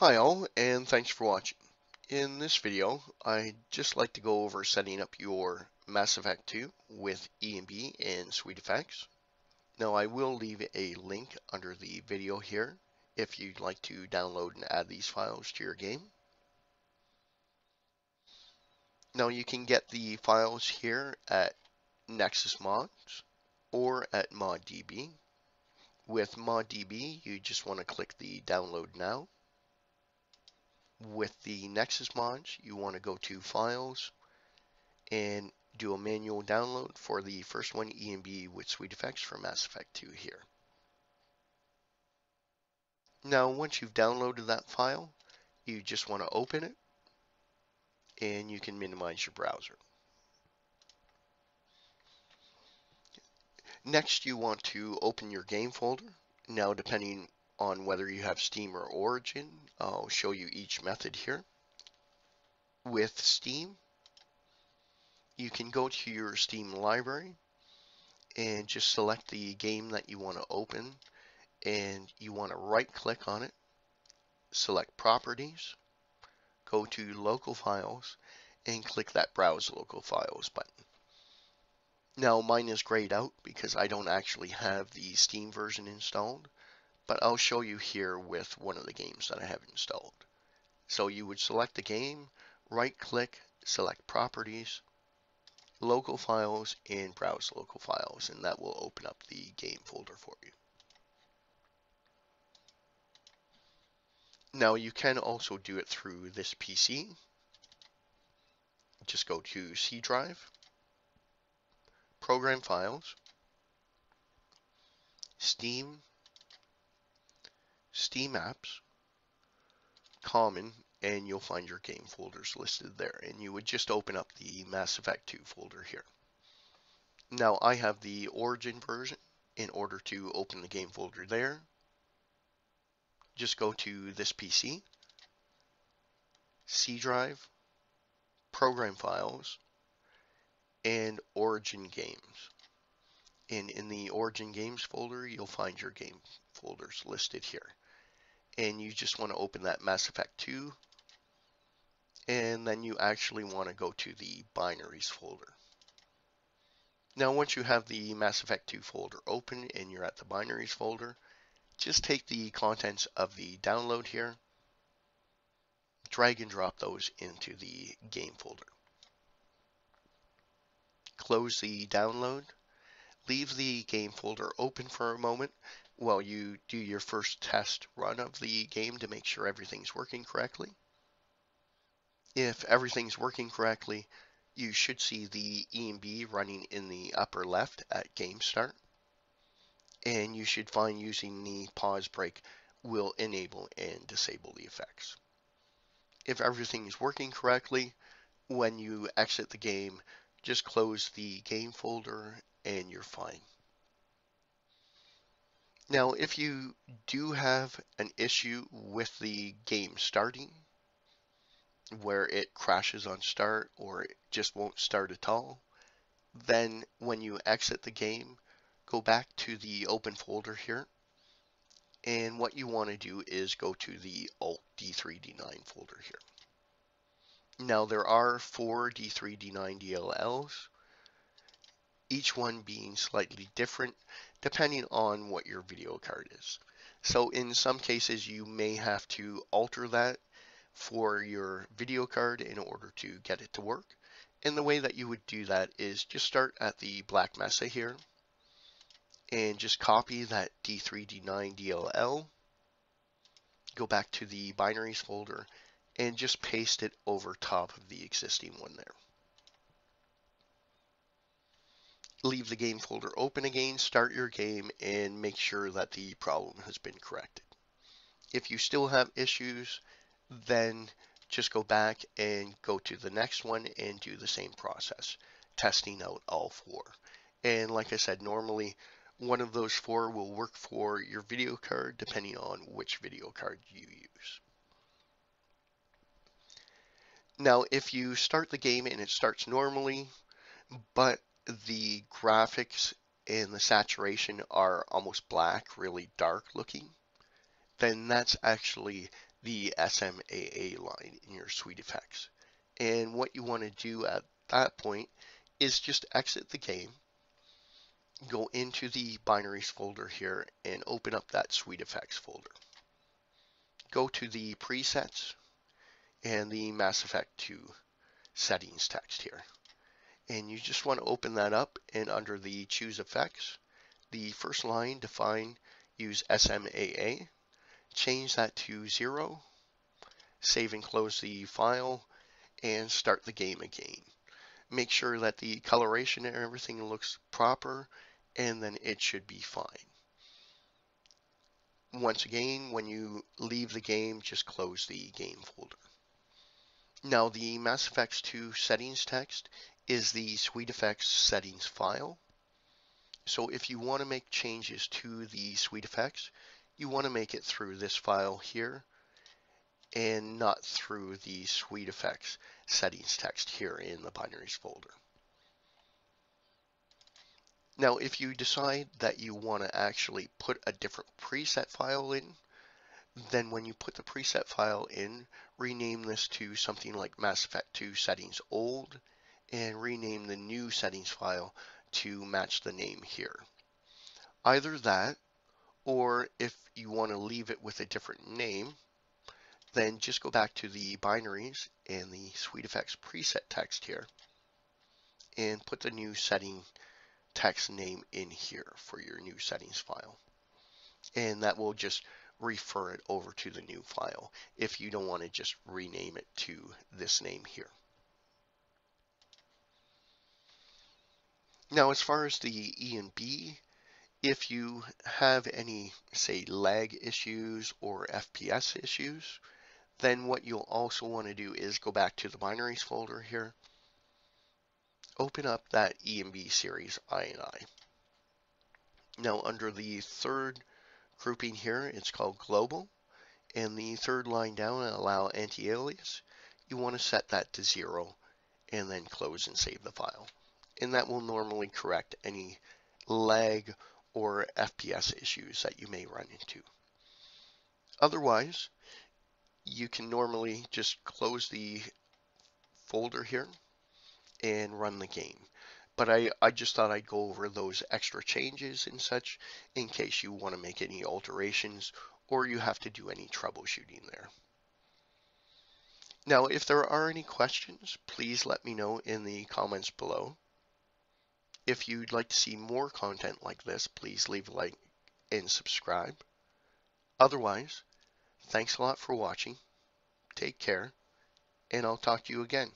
Hi all, and thanks for watching. In this video, I'd just like to go over setting up your Mass Effect 2 with ENB and SweetFX. Now I will leave a link under the video here if you'd like to download and add these files to your game. Now you can get the files here at Nexus Mods or at ModDB. With ModDB, you just want to click the download now with the Nexus mods, you want to go to Files and do a manual download for the first one, ENB with SweetFX for Mass Effect 2 here. Now, once you've downloaded that file, you just want to open it and you can minimize your browser. Next, you want to open your game folder. Now, depending on whether you have Steam or Origin. I'll show you each method here. With Steam, you can go to your Steam library and just select the game that you want to open and you want to right click on it, select properties, go to local files and click that browse local files button. Now mine is grayed out because I don't actually have the Steam version installed but I'll show you here with one of the games that I have installed. So you would select the game, right click, select properties, local files, and browse local files, and that will open up the game folder for you. Now you can also do it through this PC. Just go to C drive, program files, Steam, Steam apps, common, and you'll find your game folders listed there. And you would just open up the Mass Effect 2 folder here. Now I have the Origin version. In order to open the game folder there, just go to this PC, C drive, program files, and Origin games. And in the Origin games folder, you'll find your game folders listed here and you just want to open that Mass Effect 2 and then you actually want to go to the binaries folder. Now once you have the Mass Effect 2 folder open and you're at the binaries folder, just take the contents of the download here, drag and drop those into the game folder. Close the download, leave the game folder open for a moment while you do your first test run of the game to make sure everything's working correctly. If everything's working correctly, you should see the ENB running in the upper left at game start. And you should find using the pause break will enable and disable the effects. If everything is working correctly, when you exit the game, just close the game folder and you're fine. Now, if you do have an issue with the game starting, where it crashes on start or it just won't start at all, then when you exit the game, go back to the open folder here. And what you want to do is go to the Alt D3D9 folder here. Now there are four D3D9 DLLs, each one being slightly different depending on what your video card is. So in some cases, you may have to alter that for your video card in order to get it to work. And the way that you would do that is just start at the Black Mesa here and just copy that D3D9 DLL, go back to the binaries folder and just paste it over top of the existing one there. Leave the game folder open again, start your game, and make sure that the problem has been corrected. If you still have issues, then just go back and go to the next one and do the same process, testing out all four. And like I said, normally one of those four will work for your video card depending on which video card you use. Now, if you start the game and it starts normally, but the graphics and the saturation are almost black, really dark looking, then that's actually the SMAA line in your SweetFX. And what you want to do at that point is just exit the game, go into the binaries folder here and open up that SweetFX folder. Go to the presets and the Mass Effect 2 settings text here. And you just want to open that up and under the choose effects, the first line define use SMAA, change that to zero, save and close the file, and start the game again. Make sure that the coloration and everything looks proper, and then it should be fine. Once again, when you leave the game, just close the game folder. Now the Mass Effect 2 settings text is the SweetFX settings file. So if you want to make changes to the SweetFX, you want to make it through this file here and not through the SweetFX settings text here in the binaries folder. Now, if you decide that you want to actually put a different preset file in, then when you put the preset file in, rename this to something like Mass Effect 2 settings old and rename the new settings file to match the name here. Either that, or if you want to leave it with a different name, then just go back to the binaries and the SweetFX preset text here and put the new setting text name in here for your new settings file. And that will just refer it over to the new file if you don't want to just rename it to this name here. Now, as far as the ENB, if you have any, say, lag issues or FPS issues, then what you'll also want to do is go back to the binaries folder here, open up that ENB series INI. Now, under the third grouping here, it's called global. And the third line down, allow anti-alias, you want to set that to zero and then close and save the file. And that will normally correct any lag or FPS issues that you may run into. Otherwise, you can normally just close the folder here and run the game but I, I just thought I'd go over those extra changes and such in case you want to make any alterations or you have to do any troubleshooting there. Now, if there are any questions, please let me know in the comments below. If you'd like to see more content like this, please leave a like and subscribe. Otherwise, thanks a lot for watching. Take care, and I'll talk to you again.